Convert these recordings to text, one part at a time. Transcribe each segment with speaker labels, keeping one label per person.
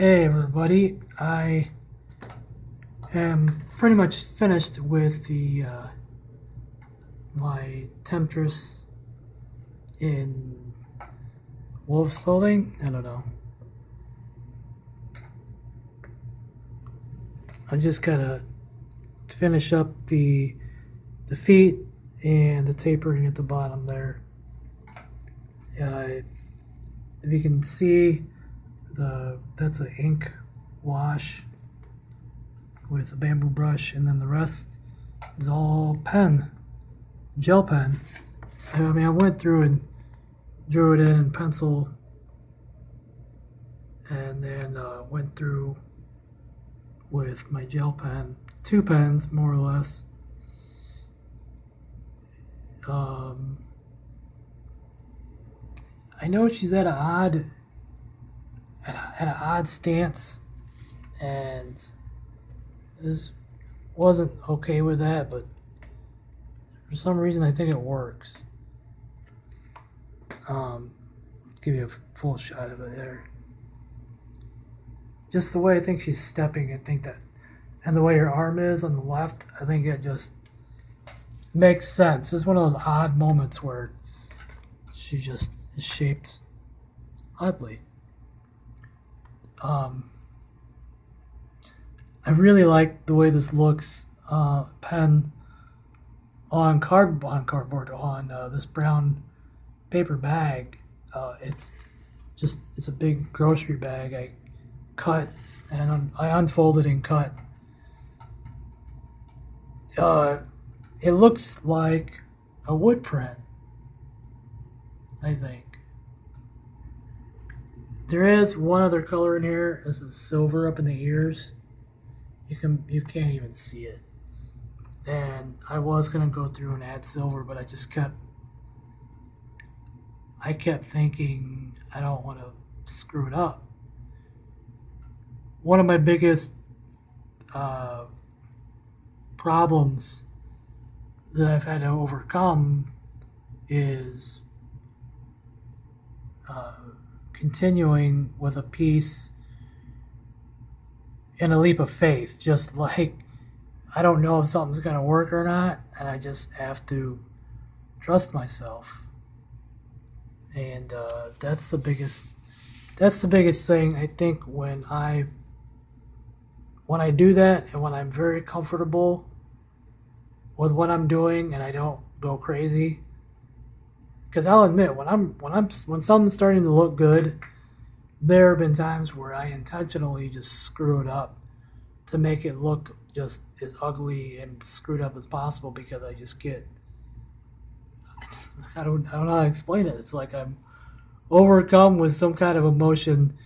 Speaker 1: Hey everybody, I am pretty much finished with the uh, my temptress in wolf's clothing. I don't know. I just gotta finish up the the feet and the tapering at the bottom there. Uh, if you can see the that's an ink wash with a bamboo brush and then the rest is all pen gel pen. I mean I went through and drew it in in pencil and then uh, went through with my gel pen two pens more or less. Um, I know she's at an odd a, an odd stance, and this wasn't okay with that, but for some reason I think it works. Um, give you a full shot of it there. Just the way I think she's stepping, I think that, and the way her arm is on the left, I think it just makes sense. It's one of those odd moments where she just is shaped oddly. Um, I really like the way this looks. Uh, pen on card on cardboard on uh, this brown paper bag. Uh, it's just it's a big grocery bag. I cut and un- I unfolded and cut. Uh, it looks like a wood print. I think. There is one other color in here. This is silver up in the ears. You can you can't even see it. And I was gonna go through and add silver, but I just kept I kept thinking I don't want to screw it up. One of my biggest uh, problems that I've had to overcome is uh, continuing with a piece in a leap of faith, just like I don't know if something's going to work or not, and I just have to trust myself. And uh, that's the biggest that's the biggest thing I think when I when I do that and when I'm very comfortable with what I'm doing and I don't go crazy because I'll admit when I'm when I'm when something's starting to look good, there have been times where I intentionally just screw it up to make it look just as ugly and screwed up as possible because I just get I don't I don't know how to explain it. It's like I'm overcome with some kind of emotion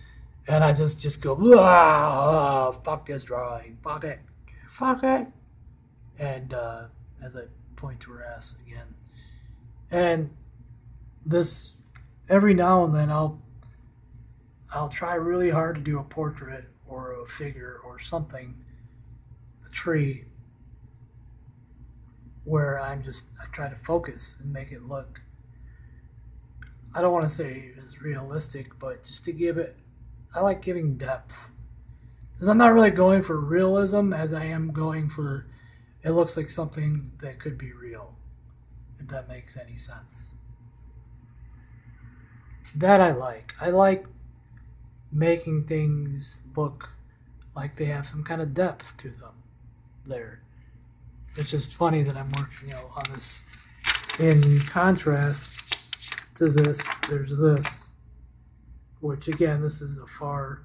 Speaker 1: and I just just go ah, fuck this drawing, fuck it, fuck it, and uh, as I point to her ass again, and this every now and then I'll I'll try really hard to do a portrait or a figure or something, a tree, where I'm just I try to focus and make it look. I don't want to say as realistic, but just to give it, I like giving depth. Because I'm not really going for realism as I am going for it looks like something that could be real, if that makes any sense. That I like. I like making things look like they have some kind of depth to them there. It's just funny that I'm working, you know, on this in contrast to this, there's this, which again, this is a far,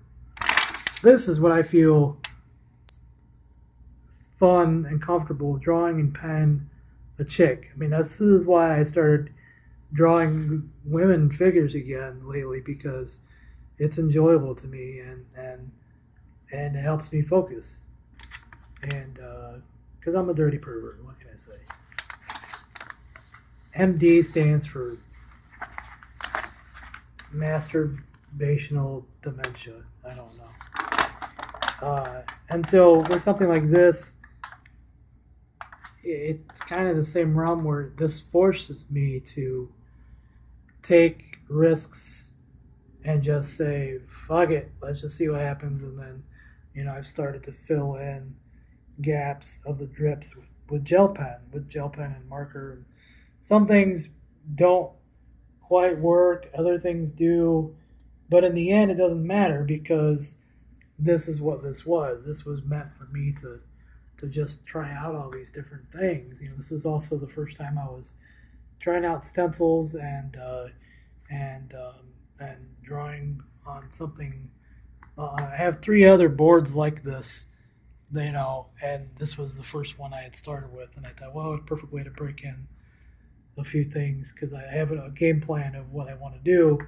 Speaker 1: this is what I feel fun and comfortable drawing in pen a chick. I mean, this is why I started drawing women figures again lately because it's enjoyable to me and and and it helps me focus. And because uh, I'm a dirty pervert, what can I say? MD stands for masturbational dementia. I don't know. Uh, and so with something like this, it's kind of the same realm where this forces me to take risks and just say, fuck it, let's just see what happens. And then, you know, I've started to fill in gaps of the drips with, with gel pen, with gel pen and marker. Some things don't quite work, other things do. But in the end, it doesn't matter because this is what this was. This was meant for me to to just try out all these different things. You know, this was also the first time I was trying out stencils and uh, and um, and drawing on something. Uh, I have three other boards like this, you know, and this was the first one I had started with, and I thought, well, a perfect way to break in a few things because I have a game plan of what I want to do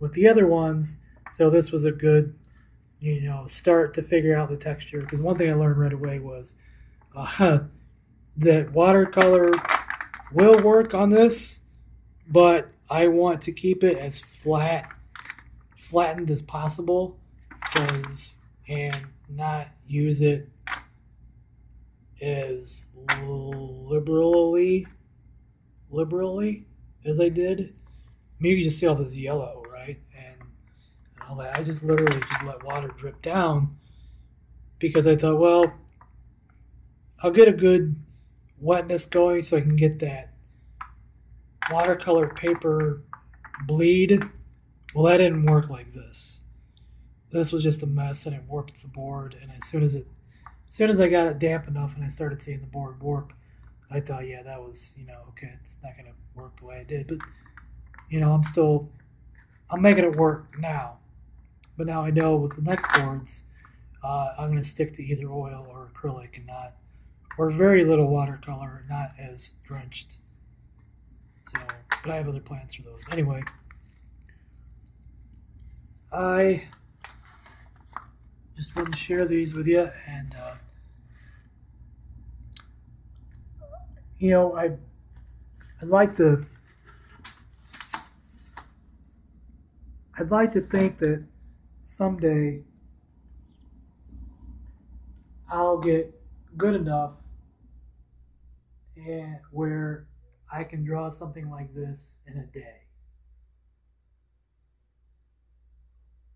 Speaker 1: with the other ones. So this was a good, you know, start to figure out the texture. Because one thing I learned right away was uh, that watercolor will work on this, but I want to keep it as flat, flattened as possible, because and not use it as liberally, liberally as I did. Mean, you just see all this yellow, right, and, and all that. I just literally just let water drip down because I thought, well, I'll get a good wetness going so I can get that watercolor paper bleed. Well, that didn't work like this. This was just a mess and it warped the board. And as soon as it, as soon as I got it damp enough and I started seeing the board warp, I thought, yeah, that was, you know, okay, it's not going to work the way it did. But, you know, I'm still, I'm making it work now. But now I know with the next boards, uh, I'm going to stick to either oil or acrylic and not or very little watercolor, not as drenched. So, but I have other plans for those. Anyway, I just wanted to share these with you, and uh, you know, I I'd like to I'd like to think that someday I'll get good enough and where I can draw something like this in a day.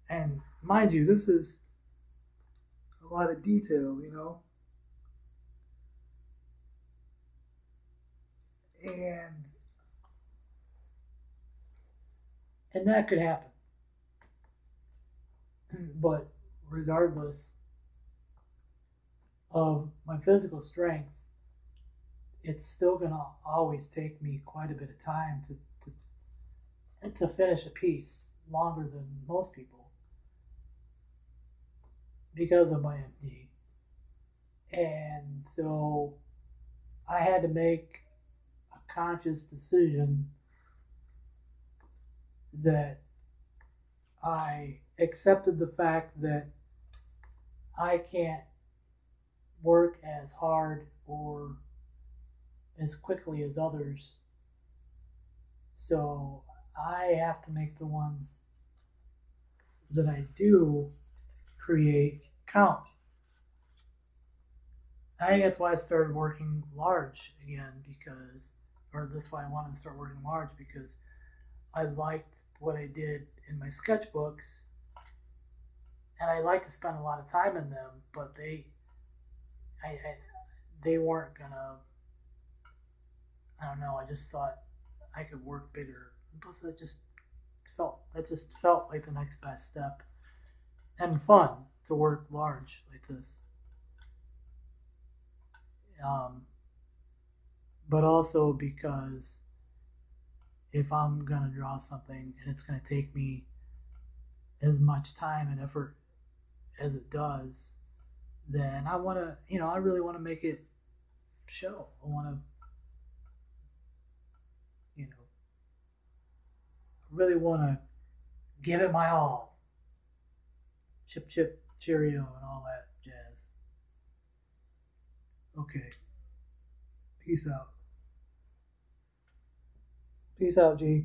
Speaker 1: And mind you, this is a lot of detail, you know. And and that could happen. But regardless of my physical strength, it's still going to always take me quite a bit of time to, to, to finish a piece longer than most people because of my MD. And so I had to make a conscious decision that I accepted the fact that I can't work as hard or as quickly as others. So I have to make the ones that I do create count. I think that's why I started working large again because, or that's why I wanted to start working large because I liked what I did in my sketchbooks and I like to spend a lot of time in them, but they, I, I they weren't gonna I don't know. I just thought I could work bigger. Plus, that just felt that just felt like the next best step, and fun to work large like this. Um, but also because if I'm gonna draw something and it's gonna take me as much time and effort as it does, then I want to, you know, I really want to make it show. I want to really want to give it my all. Chip, chip, cheerio, and all that jazz. Okay. Peace out. Peace out, G.